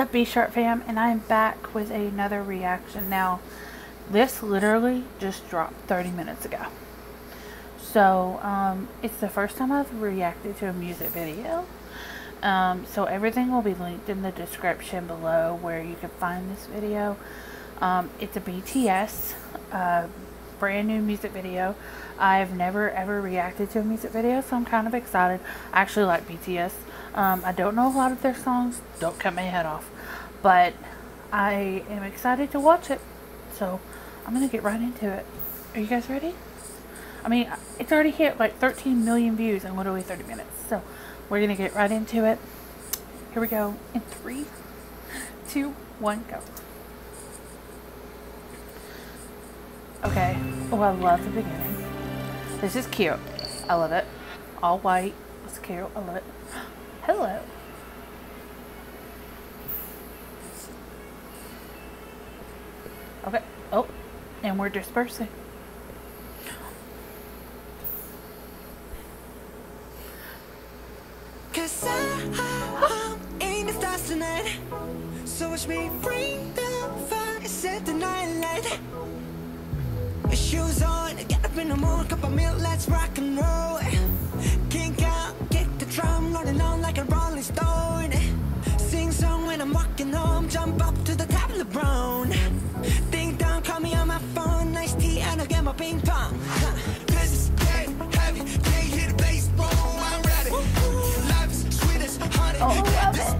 up B Sharp fam and I'm back with another reaction. Now this literally just dropped 30 minutes ago. So um, it's the first time I've reacted to a music video. Um, so everything will be linked in the description below where you can find this video. Um, it's a BTS uh, brand new music video. I've never ever reacted to a music video so I'm kind of excited. I actually like BTS. Um, I don't know a lot of their songs. Don't cut my head off. But I am excited to watch it. So I'm going to get right into it. Are you guys ready? I mean, it's already hit like 13 million views in literally 30 minutes. So we're going to get right into it. Here we go. In three, two, one, go. Okay. Oh, I love the beginning. This is cute. I love it. All white. It's cute. I love it. Hello. Okay. Oh, and we're dispersing. Cause I, I'm in the stars tonight So watch me bring the fire, set the night light Shoes on, get up in the mood, cup of milk, let's rock and roll. Kink out, kick the drum, rolling on like a rolling stone. Sing song when I'm walking home, jump up to the top of the brown Ding dong, call me on my phone, nice tea and I'll get my ping pong. Cause it's dead heavy, can't bass, boom, I'm ready. Life is sweet as honey, Oh, this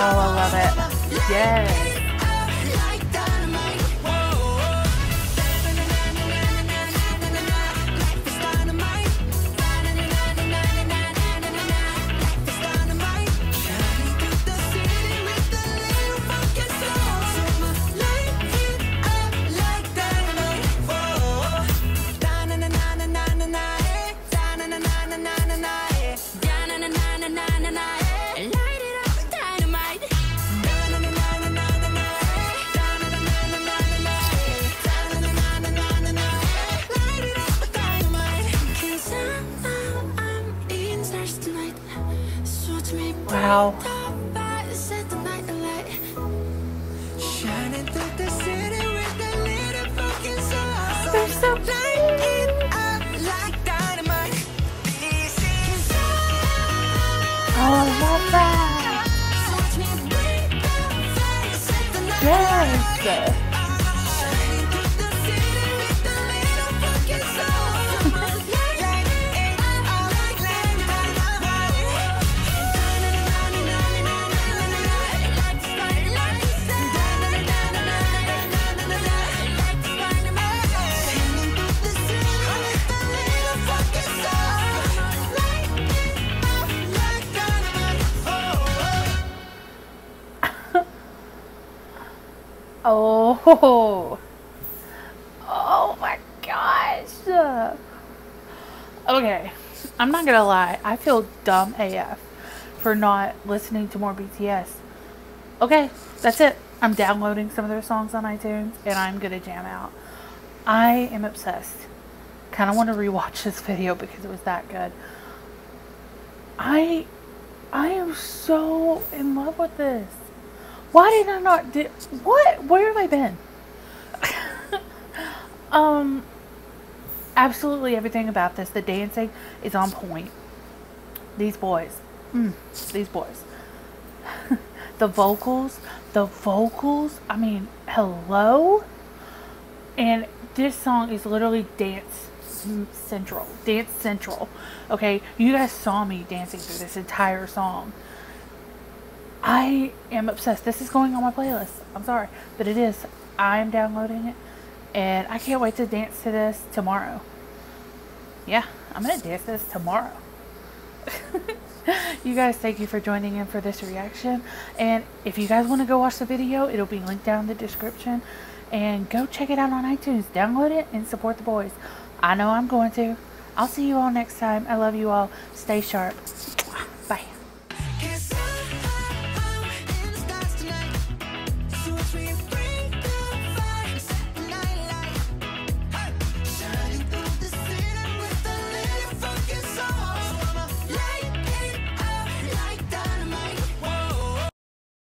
Oh, I love it. Yes. Soul. They're so Light it up like dynamite. Oh, I love that. So Oh. Oh my gosh. Okay. I'm not gonna lie. I feel dumb AF for not listening to more BTS. Okay, that's it. I'm downloading some of their songs on iTunes and I'm gonna jam out. I am obsessed. Kind of want to rewatch this video because it was that good. I I am so in love with this. Why did I not do what? Where have I been? Um, absolutely everything about this. The dancing is on point. These boys, mm, these boys. the vocals, the vocals. I mean, hello. And this song is literally dance central. Dance central. Okay, you guys saw me dancing through this entire song. I am obsessed. This is going on my playlist. I'm sorry, but it is. I'm downloading it, and I can't wait to dance to this tomorrow. Yeah, I'm gonna dance this tomorrow. you guys, thank you for joining in for this reaction. And if you guys want to go watch the video, it'll be linked down in the description. And go check it out on iTunes. Download it and support the boys. I know I'm going to. I'll see you all next time. I love you all. Stay sharp.